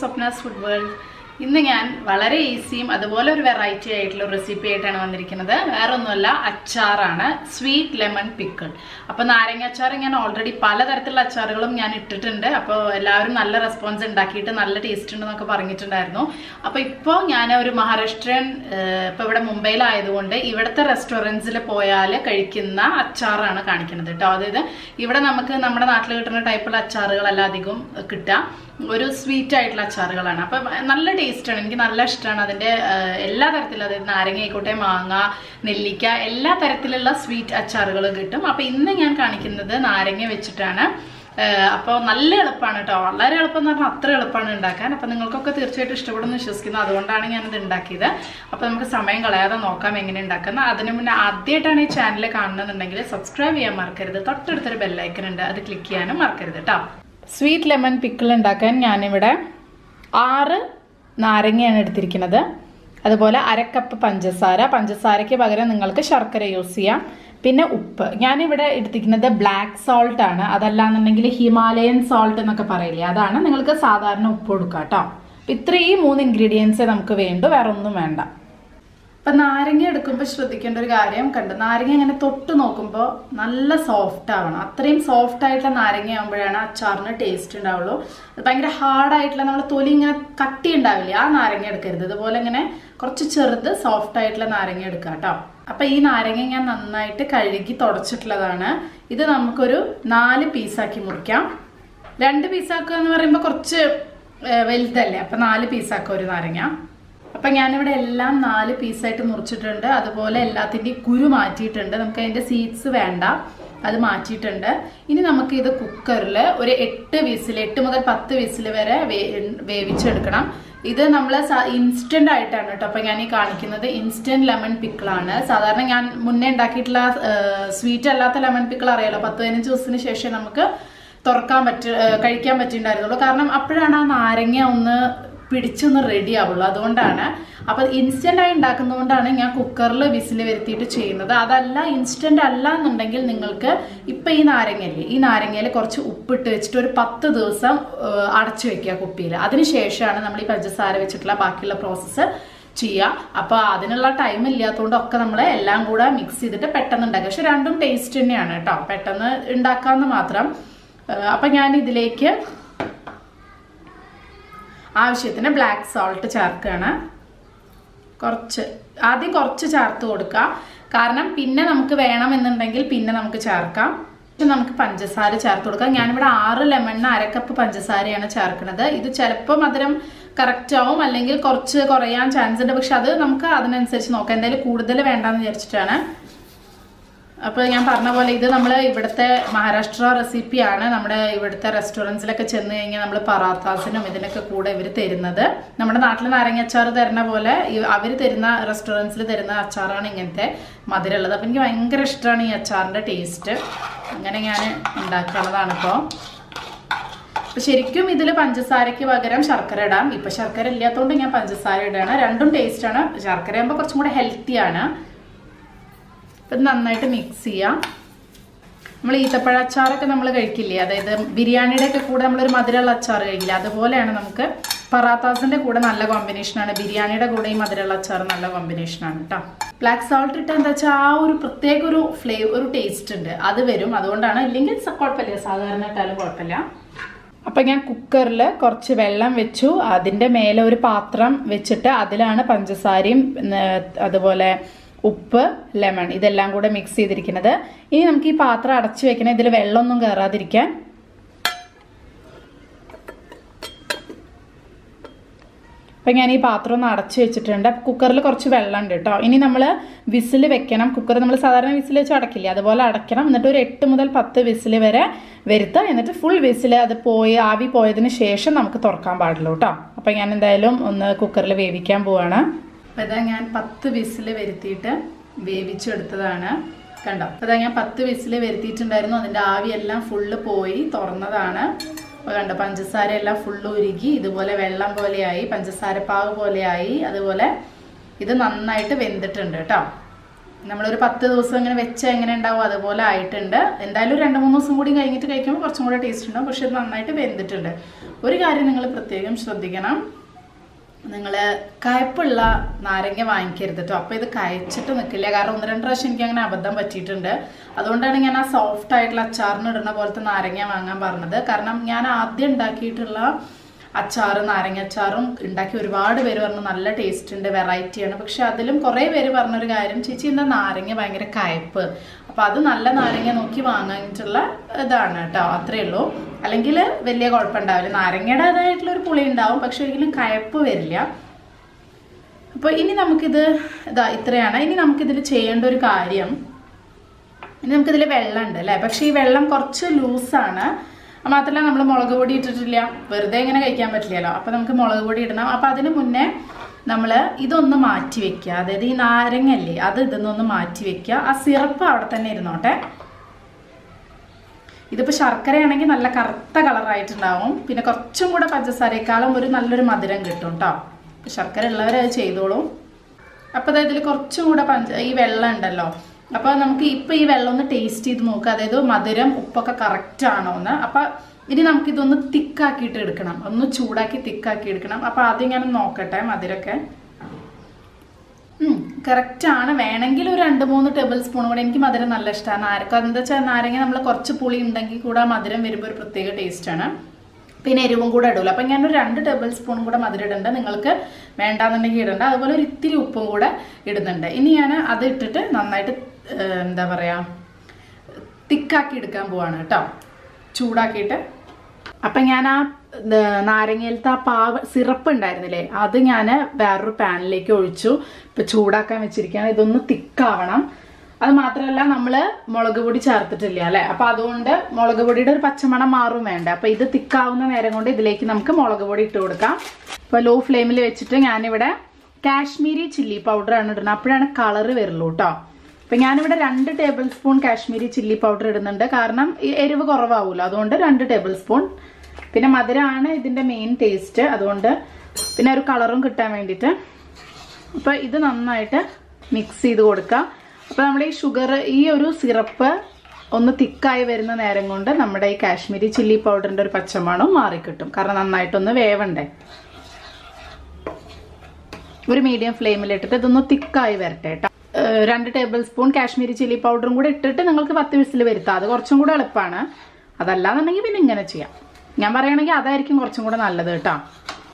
To football ഇന്ന് ഞാൻ വളരെ ഈസിയും അതുപോലെ ഒരു വെറൈറ്റി ആയിട്ടുള്ള റെസിപ്പി ആയിട്ടാണ് വന്നിരിക്കുന്നത്. വേറൊന്നുമല്ല അച്ചാറാണ്. സ്വീറ്റ് ലെമൺ പിക്കിൾ അപ്പോൾ നാരങ്ങ അച്ചാർ ഞാൻ ഓൾറെഡി പലതരത്തിലുള്ള അച്ചാറുകളും ഞാൻ ഇട്ടിട്ടുണ്ട്. അപ്പോൾ എല്ലാവരും നല്ല റെസ്പോൺസ് ഉണ്ടാക്കിയിട്ട് നല്ല ടേസ്റ്റ് ഉണ്ടെന്നൊക്കെ പറഞ്ഞിട്ടുണ്ടായിരുന്നു. അപ്പോൾ ഇപ്പോൾ ഞാൻ ഒരു മഹാരാഷ്ട്രൻ ഇപ്പോൾ ഇവിടെ മുംബൈയിലായതുകൊണ്ട് ഇവിടുത്തെ റെസ്റ്റോറന്റ്സിൽ പോയാൽ കഴിക്കുന്ന അച്ചാറാണ് കാണിക്കുന്നത് കേട്ടോ. അതായത് ഇവിടെ നമുക്ക് നമ്മുടെ നാട്ടിൽ കിട്ടുന്ന ടൈപ്പുള്ള അച്ചാറുകളല്ല അധികം കിട്ടുക. ഒരു സ്വീറ്റ് ആയിട്ടുള്ള അച്ചാറുകളാണ്. അപ്പോൾ നല്ല ടേസ്റ്റാണ് എനിക്ക് നല്ല ഇഷ്ടമാണ് അതിന്റെ എല്ലാ തരത്തിലും. അതായത് നാരങ്ങ ആയിക്കോട്ടെ മാങ്ങ നെല്ലിക്ക എല്ലാ തരത്തിലുള്ള സ്വീറ്റ് അച്ചാറുകളും കിട്ടും. അപ്പോൾ ഇന്ന് ഞാൻ കാണിക്കുന്നത് നാരങ്ങ വെച്ചിട്ടാണ്. അപ്പോൾ നല്ല എളുപ്പമാണ് കേട്ടോ വളരെ എളുപ്പം എന്ന് പറഞ്ഞാൽ അത്ര എളുപ്പമാണ് ഉണ്ടാക്കാൻ. അപ്പോൾ നിങ്ങൾക്കൊക്കെ തീർച്ചയായിട്ടും ഇഷ്ടപ്പെടുമെന്ന് വിശ്വസിക്കുന്നു. അതുകൊണ്ടാണ് ഞാനിത് ഉണ്ടാക്കിയത്. അപ്പോൾ നമുക്ക് സമയം കളയാതെ നോക്കാം എങ്ങനെ ഉണ്ടാക്കുന്നത്. അതിന് മുന്നേ ആദ്യമായിട്ടാണ് ഈ ചാനൽ കാണുന്നുണ്ടെങ്കിൽ സബ്സ്ക്രൈബ് ചെയ്യാൻ മറക്കരുത്. തൊട്ടടുത്തൊരു ബെല്ലൈക്കൻ ഉണ്ട്. അത് ക്ലിക്ക് ചെയ്യാനും മറക്കരുത് കേട്ടോ സ്വീറ്റ് ലെമൺ പിക്കിൾ ഉണ്ടാക്കാൻ ഞാനിവിടെ ആറ് നാരങ്ങയാണ് എടുത്തിരിക്കുന്നത്. അതുപോലെ അരക്കപ്പ് പഞ്ചസാര. പഞ്ചസാരയ്ക്ക് പകരം നിങ്ങൾക്ക് ശർക്കര യൂസ് ചെയ്യാം. പിന്നെ ഉപ്പ്. ഞാനിവിടെ എടുത്തിരിക്കുന്നത് ബ്ലാക്ക് സോൾട്ട് ആണ്. അതല്ലാന്നുണ്ടെങ്കിൽ ഹിമാലയൻ സോൾട്ട് എന്നൊക്കെ പറയില്ലേ? അതാണ് നിങ്ങൾക്ക് സാധാരണ ഉപ്പ് കൊടുക്കാം കേട്ടോ ഇത്രയും മൂന്ന് ഇൻഗ്രീഡിയൻസേ നമുക്ക് വേണ്ടു. വേറെ ഒന്നും വേണ്ട. അപ്പൊ നാരങ്ങ എടുക്കുമ്പോൾ ശ്രദ്ധിക്കേണ്ട ഒരു കാര്യം കണ്ട്? നാരങ്ങ ഇങ്ങനെ തൊട്ട് നോക്കുമ്പോൾ നല്ല സോഫ്റ്റ് ആവണം. അത്രയും സോഫ്റ്റ് ആയിട്ടുള്ള നാരങ്ങ ആകുമ്പോഴാണ് അച്ചാറിന് ടേസ്റ്റ് ഉണ്ടാവുള്ളൂ. അത് ഭയങ്കര ഹാർഡായിട്ടുള്ള നമ്മൾ തൊലി ഇങ്ങനെ കട്ടി ഉണ്ടാവില്ല ആ നാരങ്ങ എടുക്കരുത്. ഇതുപോലെ ഇങ്ങനെ കുറച്ച് ചെറുത് സോഫ്റ്റ് ആയിട്ടുള്ള നാരങ്ങ എടുക്കുക കേട്ടോ. അപ്പൊ ഈ നാരങ്ങ ഞാൻ നന്നായിട്ട് കഴുകി തുടച്ചിട്ടുള്ളതാണ്. ഇത് നമുക്കൊരു നാല് പീസാക്കി മുറിക്കാം. രണ്ട് പീസാക്കുക എന്ന് പറയുമ്പോൾ കുറച്ച് വലുതല്ലേ? അപ്പൊ നാല് പീസാക്കുക ഒരു നാരങ്ങ. അപ്പം ഞാനിവിടെ എല്ലാം നാല് പീസായിട്ട് മുറിച്ചിട്ടുണ്ട്. അതുപോലെ എല്ലാത്തിന്റെയും കുരു മാറ്റിയിട്ടുണ്ട്. നമുക്ക് അതിന്റെ സീഡ്സ് വേണ്ട. അത് മാറ്റിയിട്ടുണ്ട്. ഇനി നമുക്ക് ഇത് കുക്കറിൽ ഒരു എട്ട് വിസിൽ എട്ട് മുതൽ പത്ത് വിസിൽ വരെ വേവിച്ചെടുക്കണം. ഇത് നമ്മൾ ഇൻസ്റ്റന്റ് ആയിട്ടാണ് കേട്ടോ. അപ്പം ഞാൻ ഈ കാണിക്കുന്നത് ഇൻസ്റ്റന്റ് ലെമൺ പിക്കിളാണ് സാധാരണ ഞാൻ മുന്നേ ഉണ്ടാക്കിയിട്ടുള്ള സ്വീറ്റ് അല്ലാത്ത ലെമൺ പിക്കിൾ അറിയാലോ. പത്ത് പതിനഞ്ച് ദിവസത്തിന് ശേഷം നമുക്ക് തുറക്കാൻ പറ്റ കഴിക്കാൻ പറ്റിയിട്ടുണ്ടായിരുന്നുള്ളൂ. കാരണം അപ്പോഴാണ് ആ നാരങ്ങ ഒന്ന് പിടിച്ചൊന്ന് റെഡി ആവുള്ളൂ. അതുകൊണ്ടാണ് അപ്പൊ ഇൻസ്റ്റന്റ് ആയി ഉണ്ടാക്കുന്നതുകൊണ്ടാണ് ഞാൻ കുക്കറിൽ വിസിൽ വരുത്തിയിട്ട് ചെയ്യുന്നത്. അതല്ല ഇൻസ്റ്റന്റ് അല്ല എന്നുണ്ടെങ്കിൽ നിങ്ങൾക്ക് ഇപ്പൊ ഈ നാരങ്ങയില്ലേ ഈ നാരങ്ങയിൽ കുറച്ച് ഉപ്പിട്ട് വെച്ചിട്ട് ഒരു പത്ത് ദിവസം അടച്ചു വെക്കുക കുപ്പിയിൽ അതിനുശേഷമാണ് നമ്മൾ ഈ പഞ്ചസാര വെച്ചിട്ടുള്ള ബാക്കിയുള്ള പ്രോസസ്സ് ചെയ്യുക അപ്പോൾ അതിനുള്ള ടൈം ഇല്ലാത്തതുകൊണ്ട് ഒക്കെ നമ്മൾ എല്ലാം കൂടെ മിക്സ് ചെയ്തിട്ട് പെട്ടെന്ന് ഉണ്ടാക്കുക. പക്ഷെ രണ്ടും ടേസ്റ്റ് തന്നെയാണ് കേട്ടോ. പെട്ടെന്ന് ഉണ്ടാക്കാമെന്ന് മാത്രം. അപ്പം ഞാൻ ഇതിലേക്ക് ആവശ്യത്തിന് ബ്ലാക്ക് സോൾട്ട് ചേർക്കുകയാണ്. കുറച്ച് ആദ്യം കുറച്ച് ചേർത്ത് കൊടുക്കുക. കാരണം പിന്നെ നമുക്ക് വേണമെന്നുണ്ടെങ്കിൽ പിന്നെ നമുക്ക് ചേർക്കാം. നമുക്ക് പഞ്ചസാര ചേർത്ത് കൊടുക്കാം. ഞാനിവിടെ ആറ് ലെമണിന് അരക്കപ്പ് പഞ്ചസാരയാണ് ചേർക്കുന്നത്. ഇത് ചിലപ്പോൾ മധുരം കറക്റ്റ് ആവും അല്ലെങ്കിൽ കുറച്ച് കുറയാൻ ചാൻസ് ഉണ്ട്. പക്ഷെ അത് നമുക്ക് അതിനനുസരിച്ച് നോക്കാം. എന്തായാലും കൂടുതൽ വേണ്ടെന്ന് വിചാരിച്ചിട്ടാണ്. അപ്പോൾ ഞാൻ പറഞ്ഞ പോലെ ഇത് നമ്മൾ ഇവിടുത്തെ മഹാരാഷ്ട്ര റെസിപ്പിയാണ്. നമ്മുടെ ഇവിടുത്തെ റെസ്റ്റോറന്റ്സിലൊക്കെ ചെന്ന് കഴിഞ്ഞാൽ നമ്മൾ പറാത്താസിനും ഇതിനൊക്കെ കൂടെ ഇവർ തരുന്നത്. നമ്മുടെ നാട്ടിൽ നാരങ്ങ അച്ചാർ തരുന്ന പോലെ അവർ തരുന്ന റെസ്റ്റോറന്റ്സിൽ തരുന്ന അച്ചാറാണ് ഇങ്ങനത്തെ മധുരമുള്ളത്. അപ്പം എനിക്ക് ഭയങ്കര ഇഷ്ടമാണ് ഈ അച്ചാറിന്റെ ടേസ്റ്റ്. അങ്ങനെ ഞാൻ ഉണ്ടാക്കുന്നതാണ് ഇപ്പോൾ അപ്പം ശരിക്കും ഇതിൽ പഞ്ചസാരയ്ക്ക് പകരം ശർക്കര ഇടാം. ഇപ്പം ശർക്കര ഇല്ലാത്തതുകൊണ്ട് ഞാൻ പഞ്ചസാര ഇടുകയാണ് രണ്ടും ടേസ്റ്റാണ് ശർക്കര ആകുമ്പോൾ കുറച്ചും കൂടെ ഹെൽത്തിയാണ് ഇപ്പം നന്നായിട്ട് മിക്സ് ചെയ്യാം. നമ്മൾ ഈത്തപ്പഴ അച്ചാറൊക്കെ നമ്മൾ കഴിക്കില്ലേ? അതായത് ബിരിയാണിയുടെ ഒക്കെ കൂടെ നമ്മളൊരു മധുരമുള്ള അച്ചാർ കഴിക്കില്ല? അതുപോലെയാണ് നമുക്ക് പറാത്താസിന്റെ കൂടെ നല്ല കോമ്പിനേഷനാണ് ബിരിയാണിയുടെ കൂടെ ഈ മധുരമുള്ള അച്ചാർ നല്ല കോമ്പിനേഷനാണ് കേട്ടോ ബ്ലാക്ക് സോൾട്ട് ഇട്ടാൽ എന്താ വെച്ചാൽ ആ ഒരു പ്രത്യേക ഒരു ഫ്ലേവർ ഒരു ടേസ്റ്റ് ഉണ്ട്. അത് വരും. അതുകൊണ്ടാണ് ഇല്ലെങ്കിൽ കുഴപ്പമില്ല. സാധാരണ ഇട്ടാലും കുഴപ്പമില്ല. അപ്പം ഞാൻ കുക്കറിൽ കുറച്ച് വെള്ളം വെച്ചു. അതിന്റെ മേലെ ഒരു പാത്രം വെച്ചിട്ട് അതിലാണ് പഞ്ചസാരയും അതുപോലെ ഉപ്പ് ലെമൺ ഇതെല്ലാം കൂടെ മിക്സ് ചെയ്തിരിക്കുന്നത്. ഇനി നമുക്ക് ഈ പാത്രം അടച്ചു വെക്കണം ഇതിൽ വെള്ളമൊന്നും കയറാതിരിക്കാൻ അപ്പം ഞാൻ ഈ പാത്രം ഒന്ന് അടച്ചു വെച്ചിട്ടുണ്ട്. കുക്കറിൽ കുറച്ച് വെള്ളം ഉണ്ട് കേട്ടോ. ഇനി നമ്മൾ വിസിൽ വെക്കണം. കുക്കർ നമ്മൾ സാധാരണ വിസിൽ വെച്ച് അടക്കില്ലേ? അതുപോലെ അടയ്ക്കണം. എന്നിട്ട് ഒരു എട്ട് മുതൽ പത്ത് വിസിൽ വരെ വരുത്തുക. എന്നിട്ട് ഫുൾ വിസിൽ അത് പോയി ആവി പോയതിന് ശേഷം നമുക്ക് തുറക്കാൻ പാടുള്ളൂ കേട്ടോ. അപ്പം ഞാൻ എന്തായാലും ഒന്ന് കുക്കറിൽ വേവിക്കാൻ പോവാണ്. അപ്പം ഇതാ ഞാൻ പത്ത് വിസിൽ വരുത്തിയിട്ട് വേവിച്ചെടുത്തതാണ്. കണ്ടോ? അതാ ഞാൻ പത്ത് വിസിൽ വരുത്തിയിട്ടുണ്ടായിരുന്നു. അതിന്റെ ആവിയെല്ലാം ഫുള്ള് പോയി തുറന്നതാണ്. അപ്പോൾ കണ്ടോ? പഞ്ചസാര എല്ലാം ഫുള്ള് ഉരുകി ഇതുപോലെ വെള്ളം പോലെയായി പഞ്ചസാര പാവ് പോലെയായി. അതുപോലെ ഇത് നന്നായിട്ട് വെന്തിട്ടുണ്ട് കേട്ടോ. നമ്മളൊരു പത്ത് ദിവസം ഇങ്ങനെ വെച്ചാൽ എങ്ങനെ ഉണ്ടാവും അതുപോലെ ആയിട്ടുണ്ട്. എന്തായാലും രണ്ട് മൂന്ന് ദിവസം കൂടി കഴിഞ്ഞിട്ട് കഴിക്കുമ്പോൾ കുറച്ചും കൂടെ ടേസ്റ്റ് ഉണ്ടാവും. പക്ഷെ ഇത് നന്നായിട്ട് വെന്തിട്ടുണ്ട്. ഒരു കാര്യം നിങ്ങൾ പ്രത്യേകം ശ്രദ്ധിക്കണം. നിങ്ങൾ കയപ്പുള്ള നാരങ്ങ വാങ്ങിക്കരുത് കേട്ടോ അപ്പോൾ ഇത് കയച്ചിട്ട് നിൽക്കില്ല കാരണം ഒന്ന് രണ്ട് പ്രാവശ്യം എനിക്ക് അങ്ങനെ അബദ്ധം പറ്റിയിട്ടുണ്ട്. അതുകൊണ്ടാണ് ഞാൻ ആ സോഫ്റ്റ് ആയിട്ടുള്ള അച്ചാറിന് ഇടുന്ന പോലത്തെ നാരങ്ങ വാങ്ങാൻ പറഞ്ഞത്. കാരണം ഞാൻ ആദ്യം ഉണ്ടാക്കിയിട്ടുള്ള അച്ചാറ് നാരങ്ങച്ചാറും ഉണ്ടാക്കി ഒരുപാട് പേര് പറഞ്ഞു നല്ല ടേസ്റ്റ് ഉണ്ട് വെറൈറ്റിയാണ് പക്ഷെ അതിലും കുറേ പേര് പറഞ്ഞൊരു കാര്യം ചേച്ചി എന്താ നാരങ്ങ ഭയങ്കര കയപ്പ്? അപ്പം അത് നല്ല നാരങ്ങ നോക്കി വാങ്ങിയിട്ടുള്ള ഇതാണ് കേട്ടോ അത്രേ ഉള്ളൂ. അല്ലെങ്കിൽ വലിയ കുഴപ്പമുണ്ടാവില്ല. നാരങ്ങയുടേതായിട്ടുള്ള ഒരു പുളി ഉണ്ടാവും പക്ഷെ ഒരിക്കലും കയപ്പ് വരില്ല. അപ്പോൾ ഇനി നമുക്കിത് ഇതാ ഇത്രയാണ്. ഇനി നമുക്കിതിൽ ചെയ്യേണ്ട ഒരു കാര്യം ഇനി നമുക്കിതിൽ വെള്ളം ഉണ്ട് അല്ലേ? പക്ഷേ ഈ വെള്ളം കുറച്ച് ലൂസാണ് മാത്രമല്ല നമ്മൾ മുളക് പൊടി ഇട്ടിട്ടില്ല. വെറുതെ ഇങ്ങനെ കഴിക്കാൻ പറ്റില്ലല്ലോ. അപ്പോൾ നമുക്ക് മുളക് പൊടി ഇടണം. അപ്പോൾ അതിന് മുന്നേ നമ്മൾ ഇതൊന്ന് മാറ്റി വെക്കുക. അതായത് ഈ നാരങ്ങല്ലേ അത് ഇതൊന്നൊന്ന് മാറ്റി വെക്കുക. ആ സിറപ്പ് അവിടെ തന്നെ ഇരുന്നോട്ടെ. ഇതിപ്പോൾ ശർക്കരയാണെങ്കിൽ നല്ല കറുത്ത കളറായിട്ടുണ്ടാവും. പിന്നെ കുറച്ചും കൂടെ പഞ്ചസാരയേക്കാളും ഒരു നല്ലൊരു മധുരം കിട്ടും കേട്ടോ ശർക്കര ഉള്ളവരത് ചെയ്തോളും. അപ്പോൾ അതായത് ഇതിൽ കുറച്ചും കൂടെ പഞ്ച ഈ വെള്ളം ഉണ്ടല്ലോ. അപ്പോൾ നമുക്ക് ഇപ്പോൾ ഈ വെള്ളം ഒന്ന് ടേസ്റ്റ് ചെയ്ത് നോക്കുക അതായത് മധുരം ഉപ്പൊക്കെ കറക്റ്റ് ആണോ എന്ന് അപ്പോൾ ഇനി നമുക്കിതൊന്ന് തിക്കാക്കിയിട്ട് എടുക്കണം. ഒന്ന് ചൂടാക്കി തിക്കാക്കി എടുക്കണം. അപ്പോൾ ആദ്യം ഞാൻ നോക്കട്ടെ മധുരമൊക്കെ. ആണ്. വേണമെങ്കിൽ ഒരു രണ്ട് മൂന്ന് ടേബിൾ സ്പൂൺ കൂടെ. എനിക്ക് മധുരം നല്ല ഇഷ്ടമാണ് നാരക്ക എന്താ വെച്ചാൽ നാരങ്ങ നമ്മൾ കുറച്ച് പുളി ഉണ്ടെങ്കിൽ കൂടെ മധുരം വരുമ്പോൾ ഒരു പ്രത്യേക ടേസ്റ്റാണ് പിന്നെ എരിവും കൂടെ ഇടൂല. അപ്പം ഞാനൊരു രണ്ട് ടേബിൾ സ്പൂൺ കൂടെ മധുരം ഇടണ്ട. നിങ്ങൾക്ക് വേണ്ടാന്നുണ്ടെങ്കിൽ ഇടണ്ട. അതുപോലെ ഒരു ഇത്തിരി ഉപ്പും കൂടെ ഇടുന്നുണ്ട്. ഇനി ഞാൻ അത് ഇട്ടിട്ട് നന്നായിട്ട് എന്താ പറയുക തിക്കാക്കി എടുക്കാൻ പോവാണ് കേട്ടോ. ചൂടാക്കിയിട്ട്. അപ്പം ഞാൻ ആ നാരങ്ങയിലത്തെ ആ പാവ സിറപ്പ് ഉണ്ടായിരുന്നില്ലേ അത് ഞാൻ വേറൊരു പാനിലേക്ക് ഒഴിച്ചു. ഇപ്പം ചൂടാക്കാൻ വെച്ചിരിക്കുകയാണ്. ഇതൊന്ന് തിക്കാവണം. അത് മാത്രമല്ല നമ്മൾ മുളക് പൊടി ചേർത്തിട്ടില്ല അല്ലേ? അപ്പം അതുകൊണ്ട് മുളക് പൊടിയുടെ ഒരു പച്ചമണം മാറും വേണ്ട. അപ്പം ഇത് തിക്കാവുന്ന നേരം കൊണ്ട് ഇതിലേക്ക് നമുക്ക് മുളക് പൊടി ഇട്ട് കൊടുക്കാം. ഇപ്പോൾ ലോ ഫ്ലെയിമിൽ വെച്ചിട്ട് ഞാനിവിടെ കാശ്മീരി ചില്ലി പൗഡറാണ് ഇടുന്നത്. അപ്പോഴാണ് കളറ് വരുള്ളൂ കേട്ടോ. അപ്പം ഞാനിവിടെ രണ്ട് tablespoon Kashmiri chilli powder ഇടുന്നുണ്ട്. കാരണം എരിവ് കുറവാവുമല്ലോ അതുകൊണ്ട് രണ്ട് ടേബിൾ സ്പൂൺ പിന്നെ മധുരമാണ് ഇതിന്റെ മെയിൻ ടേസ്റ്റ് അതുകൊണ്ട് പിന്നെ ഒരു കളറും കിട്ടാൻ വേണ്ടിയിട്ട്. അപ്പോൾ ഇത് നന്നായിട്ട് മിക്സ് ചെയ്ത് കൊടുക്കുക അപ്പോൾ നമ്മൾ ഈ ഷുഗർ ഈ ഒരു സിറപ്പ് ഒന്ന് തിക്കായി വരുന്ന നേരം കൊണ്ട് നമ്മുടെ ഈ കാശ്മീരി ചില്ലി പൗഡറിന്റെ ഒരു പച്ചമണം മാറിക്കിട്ടും. കാരണം നന്നായിട്ടൊന്ന് വേവണ്ടേ. ഒരു മീഡിയം ഫ്ലെയിമിലിട്ടിട്ട് ഇതൊന്ന് തിക്കായി വരട്ടെ കേട്ടോ രണ്ട് ടേബിൾ സ്പൂൺ കാശ്മീരി ചില്ലി പൗഡറും കൂടെ ഇട്ടിട്ട് നിങ്ങൾക്ക് പത്ത് വിസിൽ വരുത്താം. അത് കുറച്ചും കൂടെ എളുപ്പമാണ് അതല്ലാന്നുണ്ടെങ്കിൽ പിന്നെ ഇങ്ങനെ ചെയ്യാം. ഞാൻ പറയുകയാണെങ്കിൽ അതായിരിക്കും കുറച്ചും കൂടെ നല്ലത് കേട്ടോ.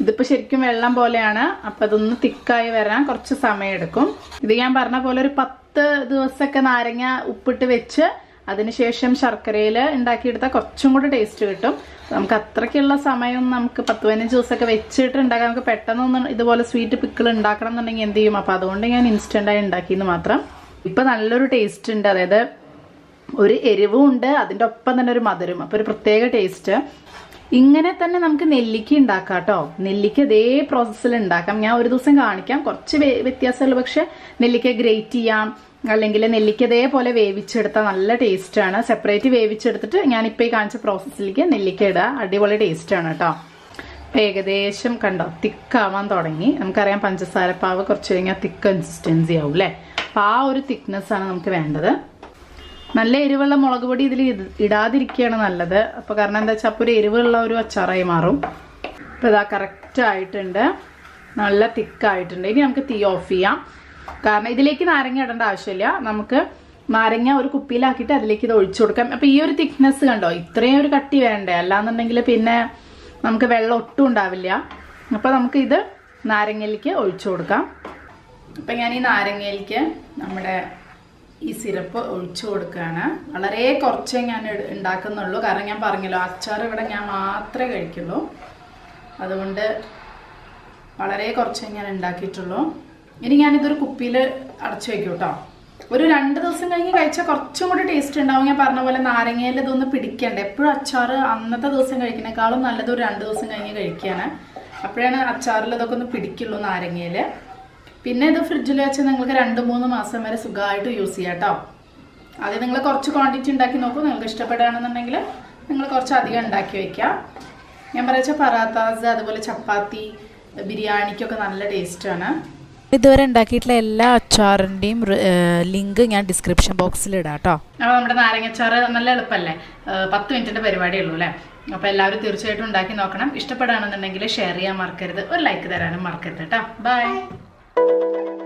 ഇതിപ്പോൾ ശരിക്കും വെള്ളം പോലെയാണ്. അപ്പം അതൊന്ന് തിക്കായി വരാൻ കുറച്ച് സമയം എടുക്കും. ഇത് ഞാൻ പറഞ്ഞ പോലെ ഒരു പത്ത് ദിവസമൊക്കെ നാരങ്ങ ഉപ്പിട്ട് വെച്ച് അതിനുശേഷം ശർക്കരയിൽ ഉണ്ടാക്കിയെടുത്താൽ കുറച്ചും കൂടെ ടേസ്റ്റ് കിട്ടും. നമുക്ക് അത്രയ്ക്കുള്ള സമയം നമുക്ക് പത്ത് പതിനഞ്ച് ദിവസമൊക്കെ വെച്ചിട്ട് ഉണ്ടാക്കാം നമുക്ക് പെട്ടെന്നൊന്ന് ഇതുപോലെ സ്വീറ്റ് പിക്കിൾ ഉണ്ടാക്കണം എന്നുണ്ടെങ്കിൽ എന്ത് ചെയ്യും? അപ്പോൾ അതുകൊണ്ട് ഞാൻ ഇൻസ്റ്റന്റായി ഉണ്ടാക്കിയെന്ന് മാത്രം. ഇപ്പം നല്ലൊരു ടേസ്റ്റ് ഉണ്ട്. അതായത് ഒരു എരിവും ഉണ്ട് അതിന്റെ ഒപ്പം തന്നെ ഒരു മധുരം. അപ്പോൾ ഒരു പ്രത്യേക ടേസ്റ്റ് ഇങ്ങനെ തന്നെ നമുക്ക് നെല്ലിക്ക ഉണ്ടാക്കാം കേട്ടോ നെല്ലിക്ക ഇതേ പ്രോസസ്സിൽ ഉണ്ടാക്കാം. ഞാൻ ഒരു ദിവസം കാണിക്കാം. കുറച്ച് വ്യത്യാസമുള്ളൂ. പക്ഷെ നെല്ലിക്ക ഗ്രേറ്റ് ചെയ്യാം. അല്ലെങ്കിൽ നെല്ലിക്ക ഇതേപോലെ വേവിച്ചെടുത്താൽ നല്ല ടേസ്റ്റ് ആണ്. സെപ്പറേറ്റ് വേവിച്ചെടുത്തിട്ട് ഞാനിപ്പോൾ ഈ കാണിച്ച പ്രോസസ്സിലേക്ക് നെല്ലിക്ക ഇടുക അടിപൊളി ടേസ്റ്റാണ് കേട്ടോ. ഇപ്പം ഏകദേശം കണ്ടോ തിക്കാവാൻ തുടങ്ങി. നമുക്കറിയാം പഞ്ചസാരപ്പാവ് കുറച്ച് കഴിഞ്ഞാൽ തിക്ക് കൺസിസ്റ്റൻസി ആവും അല്ലേ അപ്പം ആ ഒരു തിക്നെസ് ആണ് നമുക്ക് വേണ്ടത്. നല്ല എരിവുള്ള മുളക് പൊടി ഇതിൽ ഇടാതിരിക്കുകയാണ് നല്ലത്. അപ്പോൾ കാരണം എന്താ വെച്ചാൽ അപ്പോൾ ഒരു എരിവുള്ള ഒരു അച്ചാറായി മാറും. അപ്പോൾ ഇതാ കറക്റ്റ് ആയിട്ടുണ്ട്. നല്ല തിക്കായിട്ടുണ്ട്. ഇനി നമുക്ക് തീ ഓഫ് ചെയ്യാം. കാരണം ഇതിലേക്ക് നാരങ്ങ ഇടേണ്ട ആവശ്യമില്ല. നമുക്ക് നാരങ്ങ ഒരു കുപ്പിയിലാക്കിയിട്ട് അതിലേക്ക് ഇത് ഒഴിച്ചു കൊടുക്കാം. അപ്പോൾ ഈ ഒരു തിക്നെസ് കണ്ടോ? ഇത്രയും ഒരു കട്ടി വേണ്ടേ? അല്ലാന്നുണ്ടെങ്കിൽ പിന്നെ നമുക്ക് വെള്ളം ഒട്ടും ഉണ്ടാവില്ല. അപ്പോൾ നമുക്ക് ഇത് നാരങ്ങയിലേക്ക് ഒഴിച്ചു കൊടുക്കാം. അപ്പം ഞാൻ ഈ നാരങ്ങയിലേക്ക് നമ്മുടെ ഈ സിറപ്പ് ഒഴിച്ചു കൊടുക്കുകയാണ് വളരെ കുറച്ചേ ഞാൻ ഉണ്ടാക്കുന്നുള്ളൂ. കാരണം ഞാൻ പറഞ്ഞല്ലോ അച്ചാർ ഇവിടെ ഞാൻ മാത്രമേ കഴിക്കുള്ളൂ. അതുകൊണ്ട് വളരെ കുറച്ചേ ഞാൻ ഉണ്ടാക്കിയിട്ടുള്ളൂ. ഇനി ഞാനിതൊരു കുപ്പിയിൽ അടച്ചു വെക്കും കേട്ടോ. ഒരു രണ്ട് ദിവസം കഴിഞ്ഞ് കഴിച്ചാൽ കുറച്ചും കൂടി ടേസ്റ്റ് ഉണ്ടാവും. ഞാൻ പറഞ്ഞ പോലെ നാരങ്ങയിൽ ഇതൊന്ന് പിടിക്കണ്ട. എപ്പോഴും അച്ചാർ അന്നത്തെ ദിവസം കഴിക്കുന്നേക്കാളും നല്ലത് ഒരു രണ്ട് ദിവസം കഴിഞ്ഞ് കഴിക്കുകയാണ് അപ്പോഴാണ് അച്ചാറിൽ ഇതൊക്കെ ഒന്ന് പിടിക്കുള്ളൂ നാരങ്ങയിൽ പിന്നെ ഇത് ഫ്രിഡ്ജിൽ വെച്ച് നിങ്ങൾക്ക് രണ്ട് മൂന്ന് മാസം വരെ സുഖമായിട്ട് യൂസ് ചെയ്യാം കേട്ടോ ആദ്യം നിങ്ങൾ കുറച്ച് ക്വാണ്ടിറ്റി ഉണ്ടാക്കി നോക്കൂ. നിങ്ങൾക്ക് ഇഷ്ടപ്പെടുകയാണെന്നുണ്ടെങ്കിൽ നിങ്ങൾ കുറച്ച് അധികം ഉണ്ടാക്കി വെക്കാം. ഞാൻ പറയുക പറാത്താസ് അതുപോലെ ചപ്പാത്തി ബിരിയാണിക്കൊക്കെ നല്ല ടേസ്റ്റാണ് ഇതുവരെ ഉണ്ടാക്കിയിട്ടുള്ള എല്ലാ അച്ചാറിന്റെയും ലിങ്ക് ഞാൻ ഡിസ്ക്രിപ്ഷൻ ബോക്സിൽ ഇടാം കേട്ടോ അപ്പോൾ നമ്മുടെ നാരങ്ങച്ചാറ് നല്ല എളുപ്പമല്ലേ പത്ത് മിനിറ്റിന്റെ പരിപാടി ഉള്ളൂ അല്ലേ? അപ്പോൾ എല്ലാവരും തീർച്ചയായിട്ടും ഉണ്ടാക്കി നോക്കണം. ഇഷ്ടപ്പെടുകയാണെന്നുണ്ടെങ്കിൽ ഷെയർ ചെയ്യാൻ മറക്കരുത്. ഒരു ലൈക്ക് തരാനും മറക്കരുത് കേട്ടോ ബൈ Thank you.